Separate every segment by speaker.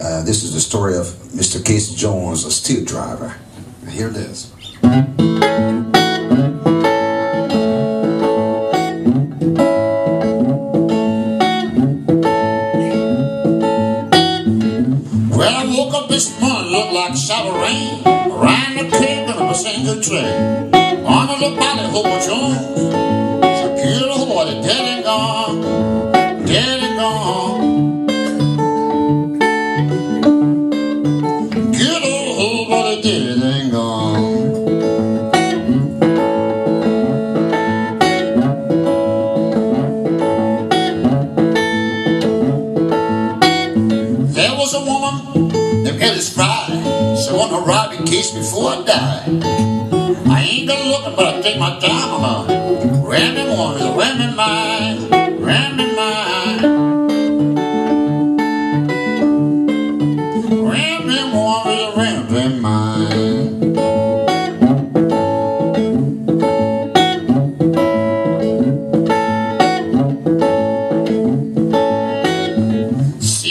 Speaker 1: Uh, this is the story of Mr. Casey Jones, a steel driver. Here it is.
Speaker 2: Well, I woke up this morning, looked like a shower rain. Ran the cave in a passenger train. On a little body, Hobo Jones. Kill a boy, dead and gone. Dead and gone. Ellis Fry. She want to rob in case before I die. I ain't gonna look, but I take my time on her. Ramming one is a ramming mine. Ramming mine. Ramming one is a ramming mine.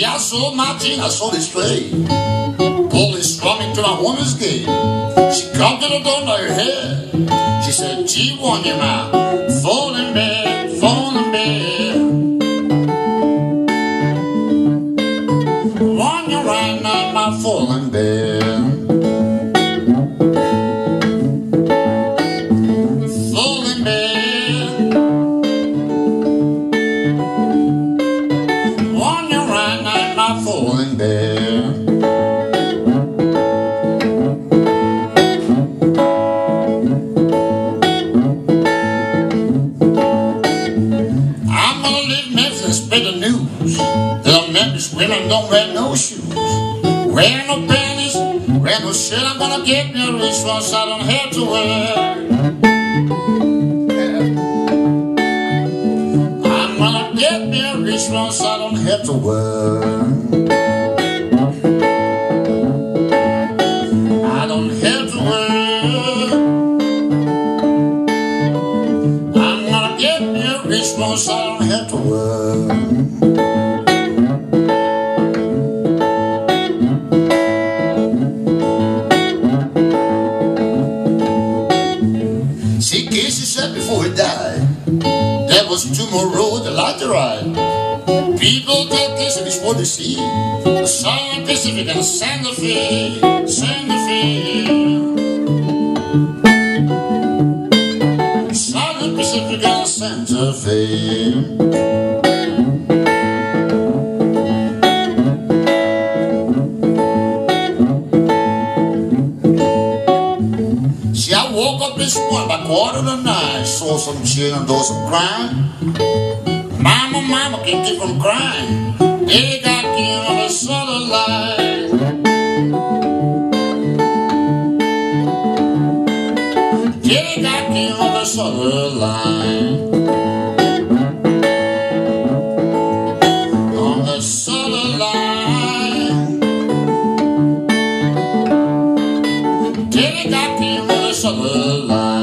Speaker 2: I sold my jeans, I sold it straight. To my woman's gate. She come to the door of her head. She said, G1, you my falling bed, falling bed. On your right night, my bed. Falling bed. On falling bed. Women don't wear no shoes. Wear no panties, wear no shirt. I'm gonna get me a rich one I don't have to wear. I'm gonna get me a rich one I don't have to wear. I don't have to wear. I'm gonna get me a rich one I don't have to work. See, Casey said before he died, there was two more roads I'd like to ride. People Casey this what they see. The Southern Pacific and Santa Fe, Santa Fe. Southern Pacific and Santa Fe. See, I woke up this morning by quarter to nine, saw some children do some crying. Mama, mama can't keep from crying. They got killed on the southern line. They got killed on the southern line. On the southern line. They got killed the line.